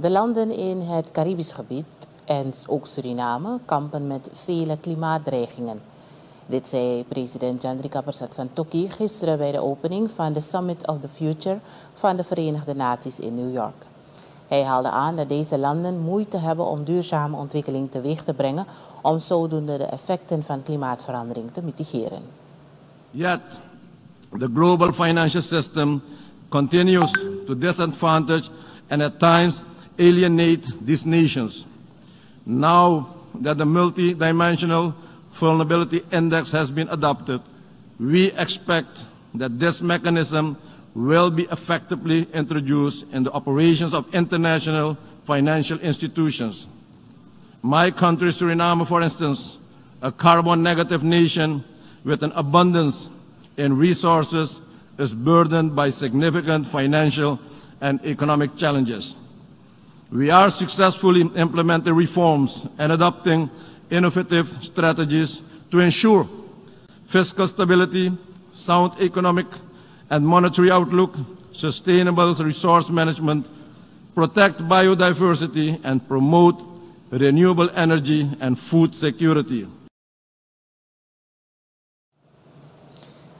De landen in het Caribisch gebied en ook Suriname kampen met vele klimaatdreigingen. Dit zei president Chandrika Persat Santokhi gisteren bij de opening van de Summit of the Future van de Verenigde Naties in New York. Hij haalde aan dat deze landen moeite hebben om duurzame ontwikkeling teweeg te brengen om zodoende de effecten van klimaatverandering te mitigeren. Yet, the global financial system continues to disadvantage and at times alienate these nations. Now that the multidimensional vulnerability index has been adopted, we expect that this mechanism will be effectively introduced in the operations of international financial institutions. My country, Suriname, for instance, a carbon negative nation with an abundance in resources, is burdened by significant financial and economic challenges. We are successfully implementing reforms and adopting innovative strategies to ensure fiscal stability, sound economic and monetary outlook, sustainable resource management, protect biodiversity, and promote renewable energy and food security.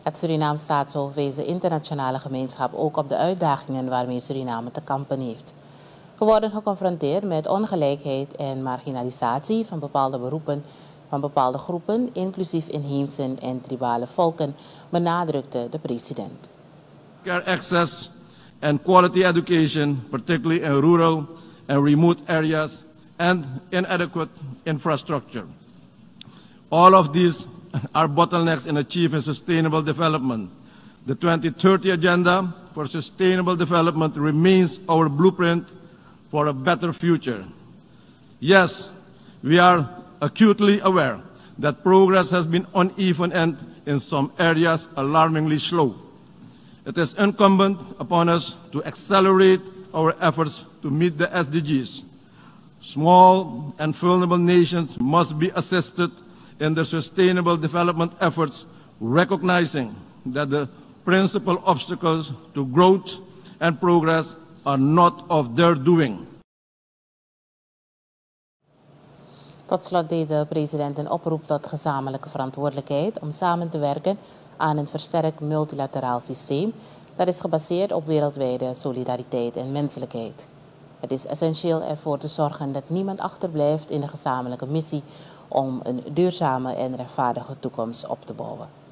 Het Surinaams staatshoofd wees de internationale gemeenschap ook op de uitdagingen waarmee Suriname te kampen heeft. We worden geconfronteerd met ongelijkheid en marginalisatie van bepaalde beroepen van bepaalde groepen, inclusief inheemse en tribale volken, benadrukte de president. Care access and quality education, particularly in rural and remote areas, and inadequate infrastructure. All of these are bottlenecks in achieving sustainable development. The 2030 Agenda for Sustainable Development remains our blueprint for a better future. Yes, we are acutely aware that progress has been uneven and in some areas alarmingly slow. It is incumbent upon us to accelerate our efforts to meet the SDGs. Small and vulnerable nations must be assisted in their sustainable development efforts, recognizing that the principal obstacles to growth and progress are not of their doing. Tot slot deed de president een oproep tot gezamenlijke verantwoordelijkheid om samen te werken aan een versterkt multilateraal systeem dat is gebaseerd op wereldwijde solidariteit en menselijkheid. Het is essentieel ervoor te zorgen dat niemand achterblijft in de gezamenlijke missie om een duurzame en rechtvaardige toekomst op te bouwen.